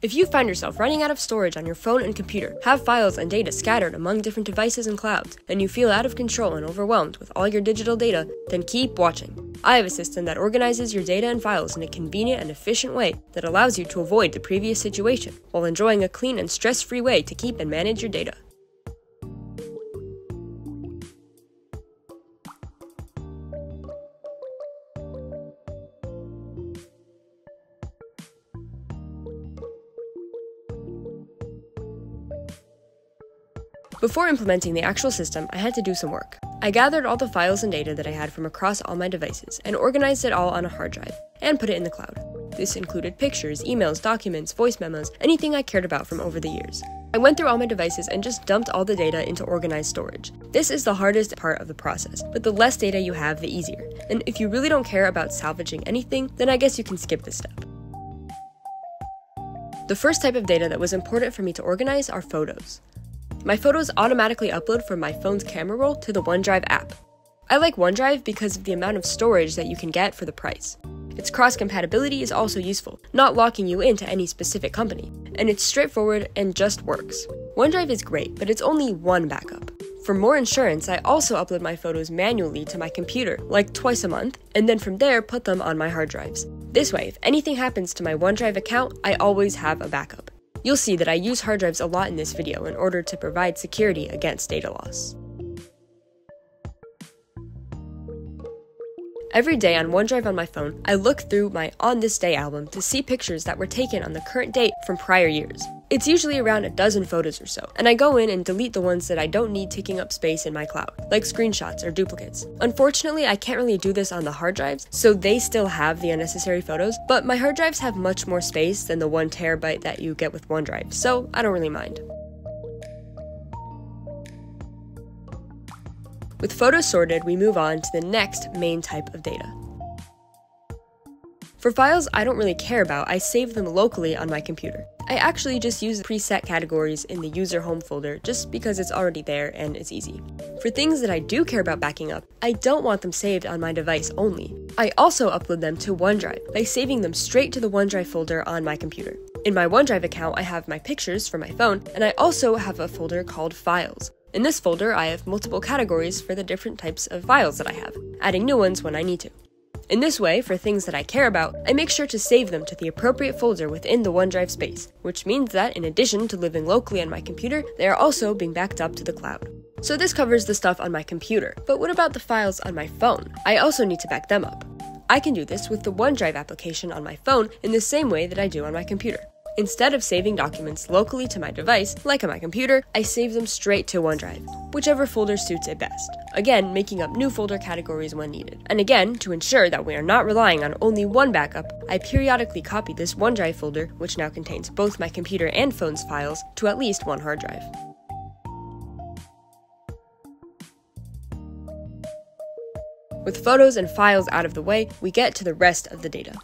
If you find yourself running out of storage on your phone and computer, have files and data scattered among different devices and clouds, and you feel out of control and overwhelmed with all your digital data, then keep watching. I have a system that organizes your data and files in a convenient and efficient way that allows you to avoid the previous situation while enjoying a clean and stress free way to keep and manage your data. Before implementing the actual system, I had to do some work. I gathered all the files and data that I had from across all my devices and organized it all on a hard drive and put it in the cloud. This included pictures, emails, documents, voice memos, anything I cared about from over the years. I went through all my devices and just dumped all the data into organized storage. This is the hardest part of the process, but the less data you have, the easier. And if you really don't care about salvaging anything, then I guess you can skip this step. The first type of data that was important for me to organize are photos. My photos automatically upload from my phone's camera roll to the OneDrive app. I like OneDrive because of the amount of storage that you can get for the price. Its cross compatibility is also useful, not locking you into any specific company, and it's straightforward and just works. OneDrive is great, but it's only one backup. For more insurance, I also upload my photos manually to my computer, like twice a month, and then from there put them on my hard drives. This way, if anything happens to my OneDrive account, I always have a backup. You'll see that I use hard drives a lot in this video in order to provide security against data loss. Every day on OneDrive on my phone, I look through my On This Day album to see pictures that were taken on the current date from prior years. It's usually around a dozen photos or so, and I go in and delete the ones that I don't need taking up space in my cloud, like screenshots or duplicates. Unfortunately, I can't really do this on the hard drives, so they still have the unnecessary photos, but my hard drives have much more space than the 1 terabyte that you get with OneDrive, so I don't really mind. With photos sorted, we move on to the next main type of data. For files I don't really care about, I save them locally on my computer. I actually just use the preset categories in the user home folder just because it's already there and it's easy. For things that I do care about backing up, I don't want them saved on my device only. I also upload them to OneDrive by saving them straight to the OneDrive folder on my computer. In my OneDrive account, I have my pictures for my phone, and I also have a folder called Files. In this folder, I have multiple categories for the different types of files that I have, adding new ones when I need to. In this way, for things that I care about, I make sure to save them to the appropriate folder within the OneDrive space, which means that in addition to living locally on my computer, they are also being backed up to the cloud. So this covers the stuff on my computer, but what about the files on my phone? I also need to back them up. I can do this with the OneDrive application on my phone in the same way that I do on my computer. Instead of saving documents locally to my device, like on my computer, I save them straight to OneDrive, whichever folder suits it best. Again, making up new folder categories when needed. And again, to ensure that we are not relying on only one backup, I periodically copy this OneDrive folder, which now contains both my computer and phone's files, to at least one hard drive. With photos and files out of the way, we get to the rest of the data.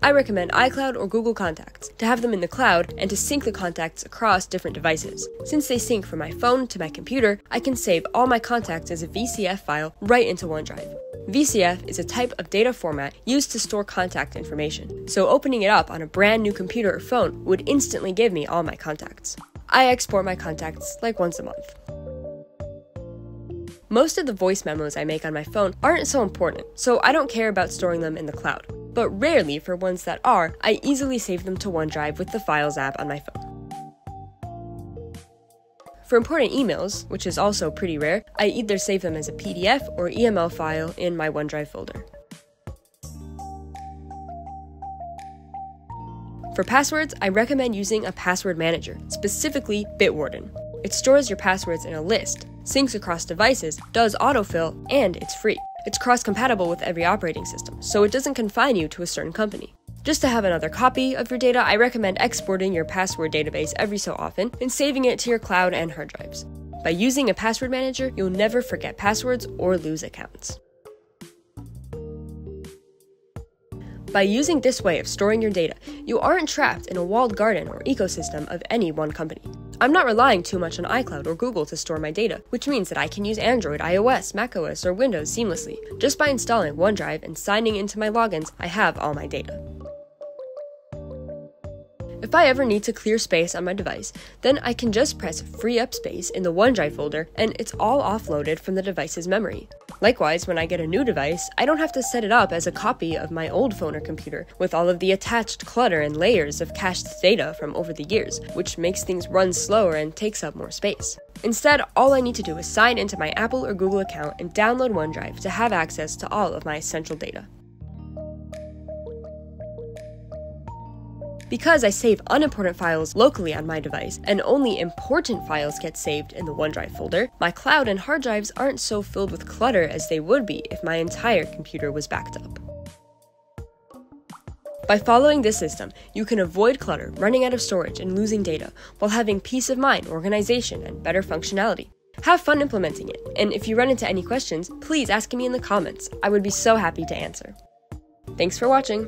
I recommend iCloud or Google Contacts to have them in the cloud and to sync the contacts across different devices. Since they sync from my phone to my computer, I can save all my contacts as a VCF file right into OneDrive. VCF is a type of data format used to store contact information, so opening it up on a brand new computer or phone would instantly give me all my contacts. I export my contacts like once a month. Most of the voice memos I make on my phone aren't so important, so I don't care about storing them in the cloud but rarely for ones that are, I easily save them to OneDrive with the Files app on my phone. For important emails, which is also pretty rare, I either save them as a PDF or EML file in my OneDrive folder. For passwords, I recommend using a password manager, specifically Bitwarden. It stores your passwords in a list, syncs across devices, does autofill, and it's free. It's cross compatible with every operating system, so it doesn't confine you to a certain company. Just to have another copy of your data, I recommend exporting your password database every so often and saving it to your cloud and hard drives. By using a password manager, you'll never forget passwords or lose accounts. By using this way of storing your data, you aren't trapped in a walled garden or ecosystem of any one company. I'm not relying too much on iCloud or Google to store my data, which means that I can use Android, iOS, macOS, or Windows seamlessly. Just by installing OneDrive and signing into my logins, I have all my data. If I ever need to clear space on my device, then I can just press free up space in the OneDrive folder and it's all offloaded from the device's memory. Likewise, when I get a new device, I don't have to set it up as a copy of my old phone or computer with all of the attached clutter and layers of cached data from over the years, which makes things run slower and takes up more space. Instead, all I need to do is sign into my Apple or Google account and download OneDrive to have access to all of my essential data. Because I save unimportant files locally on my device, and only important files get saved in the OneDrive folder, my cloud and hard drives aren't so filled with clutter as they would be if my entire computer was backed up. By following this system, you can avoid clutter, running out of storage, and losing data, while having peace of mind, organization, and better functionality. Have fun implementing it, and if you run into any questions, please ask me in the comments. I would be so happy to answer. Thanks for watching!